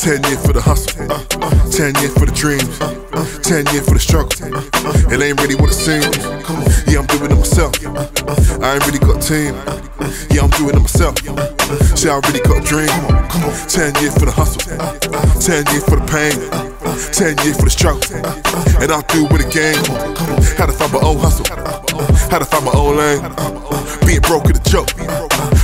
Ten years for the hustle, uh, ten years for the dreams, uh, ten years for the struggle. It ain't really what it seems. Yeah, I'm doing it myself. I ain't really got a team. Yeah, I'm doing it myself. See, I really got a dream. Ten years for the hustle, ten years for the pain, ten years for the struggle. And I'll do it again. How to find my own hustle, how to find my own lane. Being broke is a joke.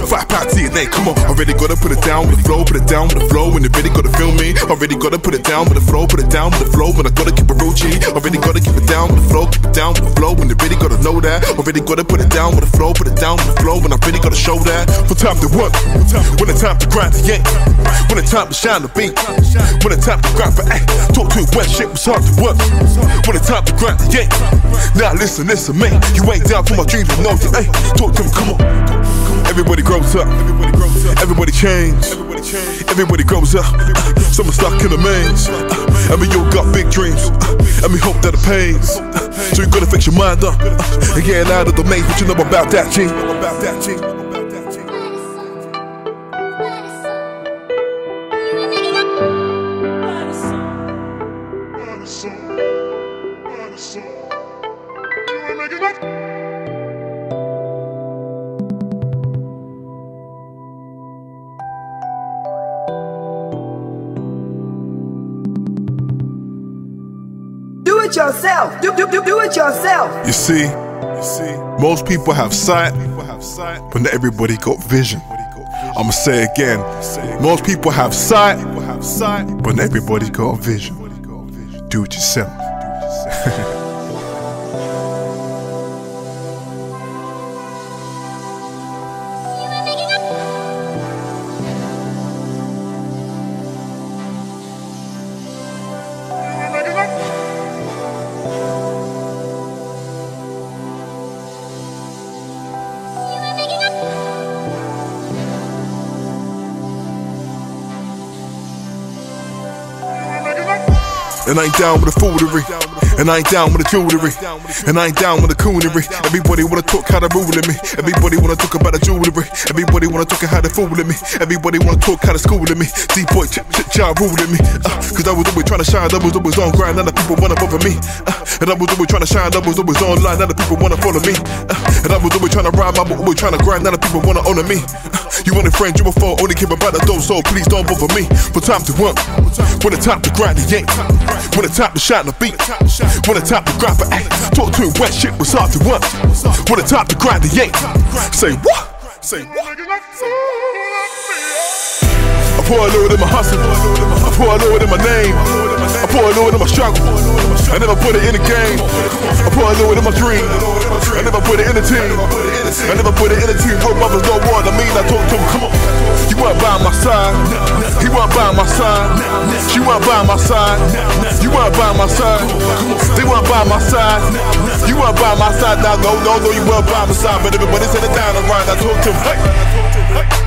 Five pound DNA, come on. Already gotta put it down with the flow, put it down with the flow. And they really gotta feel me. Already gotta put it down with the flow, put it down with the flow. And I gotta keep it real G. Already gotta keep it down with the flow, keep it down with the flow. And they really gotta know that. Already gotta put it down with the flow, put it down with the flow. And I really gotta show that. For time to work, when it's time to grind yank. When it's time to shine the beat. When it's time to grind for act. Talk to when shit was hard to work. When it's time to grind yank. Now listen, listen, man. You ain't down for my dreams, you know you ain't. Talk to me, come on. Everybody grows up. Everybody grows change. Everybody grows up. Some are stuck in the maze. And we all got big dreams. And we hope that it pays. So you gotta fix your mind up. And get out of the maze. What you know about that, G? About that, it yourself. Do, do, do, do it yourself. You see, you see, most people have sight, but not everybody got vision. I'ma say again. Most people have sight, but not everybody got vision. Do it yourself. And I ain't down with the foolery. And I ain't down with the jewelry. And I ain't down with the coonery. Everybody wanna talk how they ruling me. Everybody wanna talk about the jewelry. Everybody wanna talk how they fooling me. Everybody wanna talk how they schooling me. Deep boy, ch ch child ruling me. Uh, Cause I was always trying to shine. I was always on grind. Now the people wanna bother me. Uh, and I was always trying to shine. I was always online. Now the people wanna follow me. Uh, and I was always trying to rhyme. I was always trying to grind. Now the people wanna honor me. You want a friend, you a foe, only care about the dough, so please don't bother me. For time to work, when the time to grind the yank, when the time to shine the beat, when the time to grind for act. Talk to when shit was hard to work, when the time to grind the yank. Say what? Say what? I pour a load in my hustle, I pour a load in my name, I pour a load in my struggle. I never put it in the game. I pour a load in my dream. I never put it in the team. I never put it in the team. Real brothers don't want I mean. I talk to him, come on. You weren't by my side. He weren't by my side. She weren't by my side. You weren't by my side. They weren't by my side. You weren't by my side. Now, no, no, no, you weren't by my side. But everybody said it down and right. I talk to him, hey.